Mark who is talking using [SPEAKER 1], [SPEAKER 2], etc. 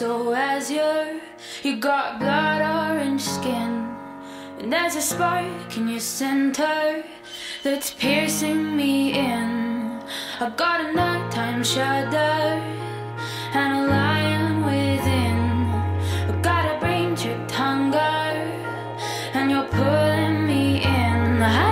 [SPEAKER 1] so azure. You got blood orange skin, and there's a spark in your center that's piercing me in. I got a nighttime shudder and a lion within. I got a brain tripped hunger, and you're pulling me in.